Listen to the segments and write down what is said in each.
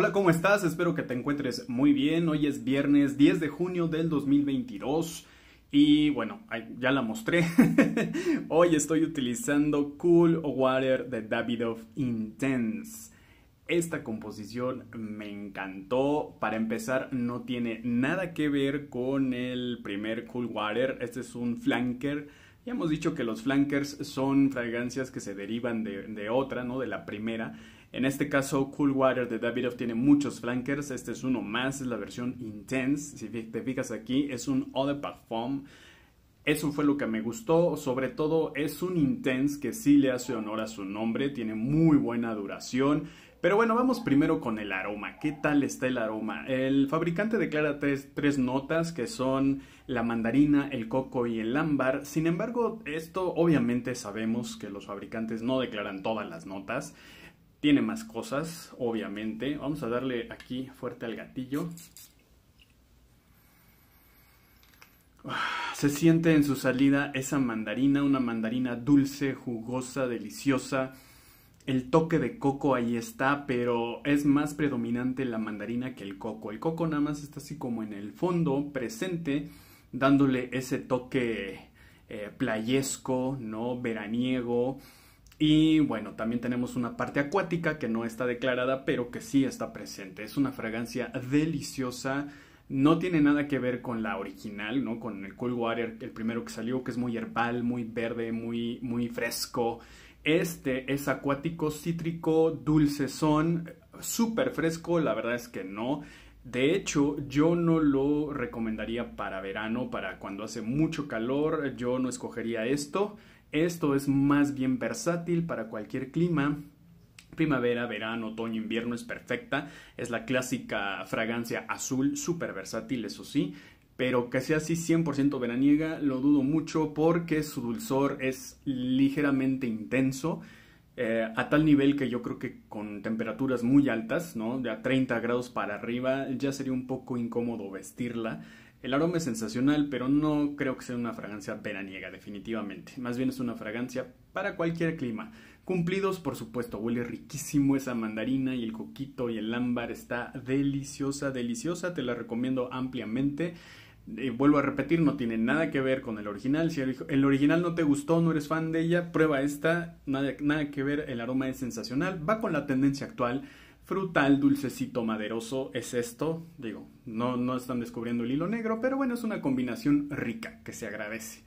Hola, ¿cómo estás? Espero que te encuentres muy bien. Hoy es viernes 10 de junio del 2022 y bueno, ya la mostré. Hoy estoy utilizando Cool Water de Davidoff Intense. Esta composición me encantó. Para empezar, no tiene nada que ver con el primer Cool Water. Este es un flanker. Ya hemos dicho que los flankers son fragancias que se derivan de, otra, ¿no? De la primera. En este caso, Cool Water de Davidoff tiene muchos flankers. Este es uno más, es la versión Intense. Si te fijas aquí, es un Eau de Parfum. Eso fue lo que me gustó. Sobre todo, es un Intense que sí le hace honor a su nombre. Tiene muy buena duración. Pero bueno, vamos primero con el aroma. ¿Qué tal está el aroma? El fabricante declara tres, notas que son la mandarina, el coco y el ámbar. Sin embargo, esto obviamente sabemos que los fabricantes no declaran todas las notas. Tiene más cosas, obviamente. Vamos a darle aquí fuerte al gatillo. Se siente en su salida esa mandarina, una mandarina dulce, jugosa, deliciosa. El toque de coco ahí está, pero es más predominante la mandarina que el coco. El coco nada más está así como en el fondo, presente, dándole ese toque eh, playesco, ¿no? Veraniego. Y bueno, también tenemos una parte acuática que no está declarada, pero que sí está presente. Es una fragancia deliciosa. No tiene nada que ver con la original, ¿no? Con el Cool Water, el primero que salió, que es muy herbal, muy verde, muy, muy fresco. Este es acuático, cítrico, dulce son, súper fresco, la verdad es que no. De hecho, yo no lo recomendaría para verano, para cuando hace mucho calor, yo no escogería esto. Esto es más bien versátil para cualquier clima. Primavera, verano, otoño, invierno es perfecta. Es la clásica fragancia azul, súper versátil, eso sí. Pero que sea así 100% veraniega, lo dudo mucho porque su dulzor es ligeramente intenso. Eh, a tal nivel que yo creo que con temperaturas muy altas, ¿no? De a 30 grados para arriba, ya sería un poco incómodo vestirla. El aroma es sensacional, pero no creo que sea una fragancia veraniega, definitivamente. Más bien es una fragancia para cualquier clima. Cumplidos, por supuesto, huele riquísimo esa mandarina y el coquito y el ámbar. Está deliciosa, deliciosa, te la recomiendo ampliamente. Eh, vuelvo a repetir, no tiene nada que ver con el original. Si el, original no te gustó, no eres fan de ella, prueba esta. Nada, nada que ver, el aroma es sensacional. Va con la tendencia actual frutal, dulcecito, maderoso es esto. Digo, no, no están descubriendo el hilo negro, pero bueno, es una combinación rica que se agradece.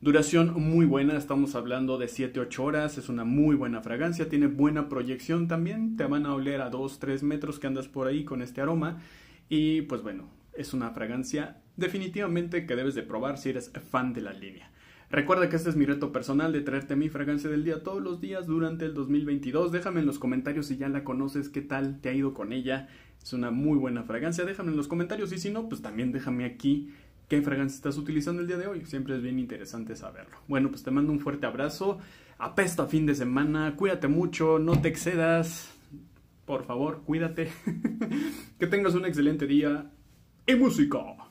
Duración muy buena, estamos hablando de 7-8 horas, es una muy buena fragancia, tiene buena proyección también, te van a oler a 2-3 metros que andas por ahí con este aroma y pues bueno, es una fragancia definitivamente que debes de probar si eres fan de la línea. Recuerda que este es mi reto personal de traerte mi fragancia del día todos los días durante el 2022. Déjame en los comentarios si ya la conoces, qué tal te ha ido con ella. Es una muy buena fragancia. Déjame en los comentarios y si no, pues también déjame aquí qué fragancia estás utilizando el día de hoy. Siempre es bien interesante saberlo. Bueno, pues te mando un fuerte abrazo. Apesta fin de semana. Cuídate mucho, no te excedas. Por favor, cuídate. que tengas un excelente día. Y música.